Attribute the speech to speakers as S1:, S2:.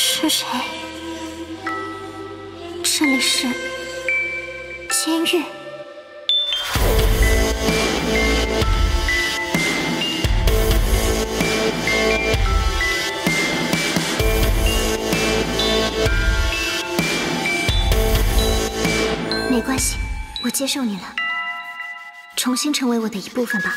S1: 是谁？这里是监狱。没关系我接受你了。重新成为我的一部分吧。